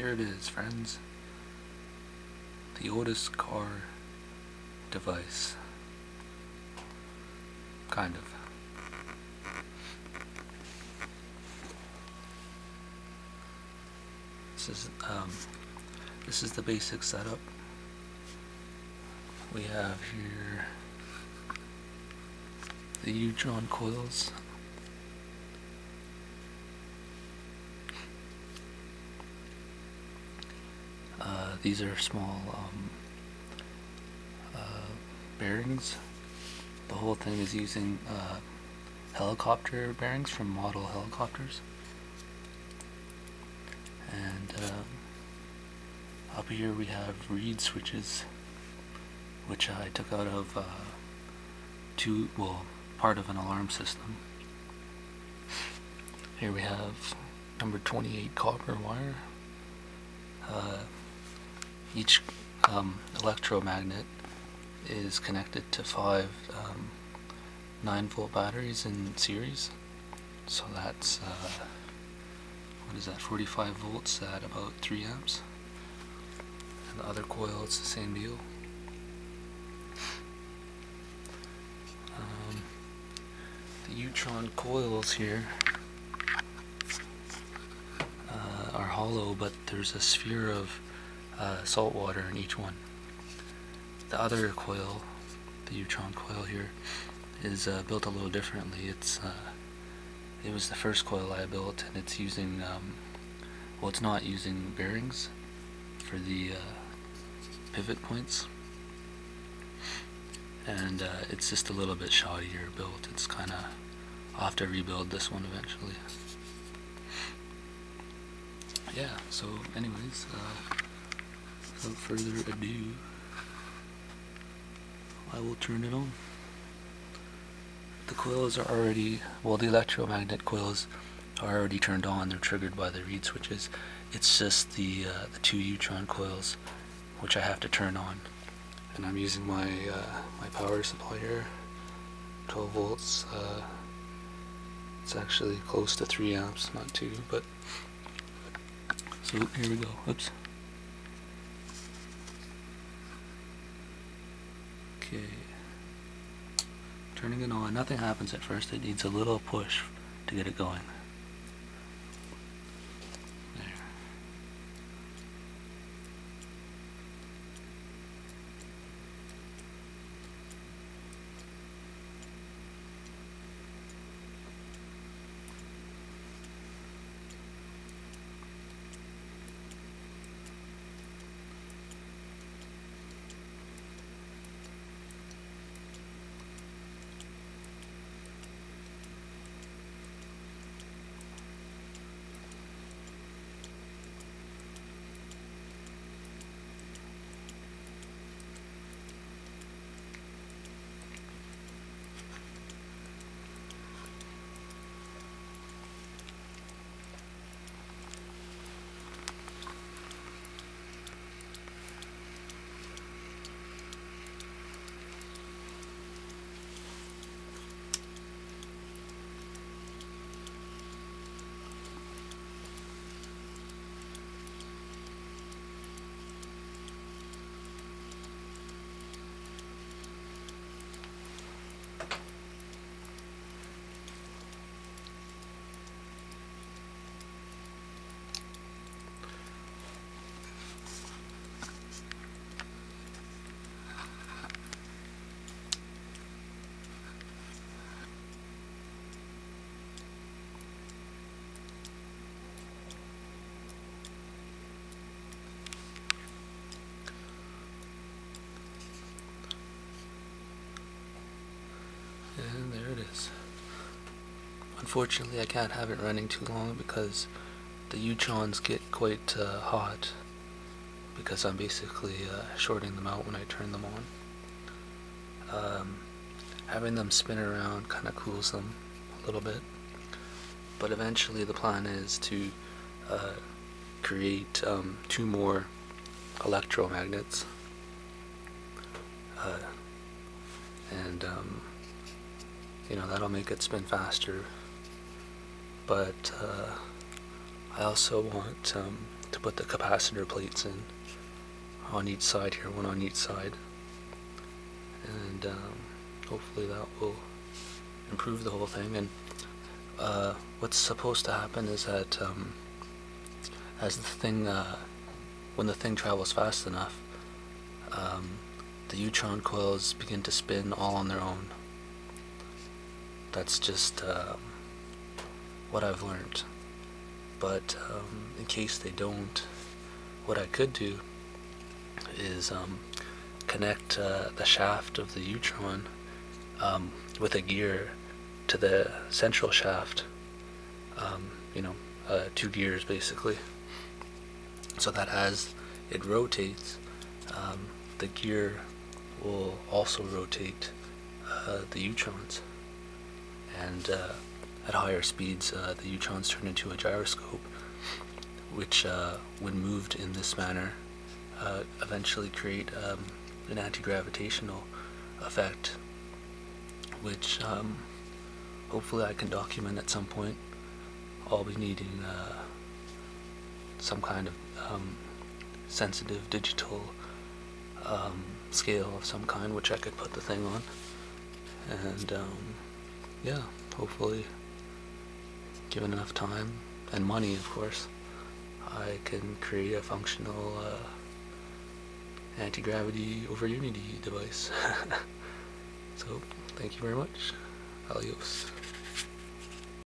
here it is, friends. The Otis Carr device. Kind of. This is um, this is the basic setup. We have here the U-Tron coils. Uh, these are small um, uh, bearings. The whole thing is using uh, helicopter bearings from model helicopters. And uh, up here we have reed switches, which I took out of uh, two, well, part of an alarm system. Here we have number 28 copper wire. Uh, each um, electromagnet is connected to five um, 9 volt batteries in series. So that's, uh, what is that, 45 volts at about 3 amps. And the other coil, the same deal. Um, the U-Tron coils here uh, are hollow, but there's a sphere of uh, salt water in each one. The other coil, the U-Tron coil here, is uh, built a little differently. It's uh, it was the first coil I built, and it's using um, well, it's not using bearings for the uh, pivot points, and uh, it's just a little bit shoddier built. It's kind of I'll have to rebuild this one eventually. Yeah. So, anyways, uh, further ado. I will turn it on. The coils are already, well the electromagnet coils are already turned on, they're triggered by the reed switches. It's just the, uh, the two U-Tron coils which I have to turn on. And I'm using my, uh, my power supply here, 12 volts. Uh, it's actually close to 3 amps, not 2, but so here we go. Oops. Okay. Turning it on. Nothing happens at first. It needs a little push to get it going. There. And there it is. Unfortunately, I can't have it running too long because the U-Trons get quite uh, hot because I'm basically uh, shorting them out when I turn them on. Um, having them spin around kind of cools them a little bit. But eventually the plan is to uh, create um, two more electromagnets. Uh, and um, you know that'll make it spin faster but uh, I also want um, to put the capacitor plates in on each side here, one on each side. And um, hopefully that will improve the whole thing. And uh, what's supposed to happen is that um, as the thing, uh, when the thing travels fast enough, um, the Utron coils begin to spin all on their own. That's just um, what I've learned. But um, in case they don't, what I could do is um, connect uh, the shaft of the Utron um, with a gear to the central shaft. Um, you know, uh, two gears basically. So that as it rotates, um, the gear will also rotate uh, the Utrons. And uh, at higher speeds, uh, the Utrons turn into a gyroscope, which, uh, when moved in this manner, uh, eventually create um, an anti-gravitational effect, which um, hopefully I can document at some point. I'll be needing uh, some kind of um, sensitive digital um, scale of some kind, which I could put the thing on. And um, yeah, hopefully, given enough time and money, of course, I can create a functional uh, anti-gravity over Unity device. so, thank you very much. Adios.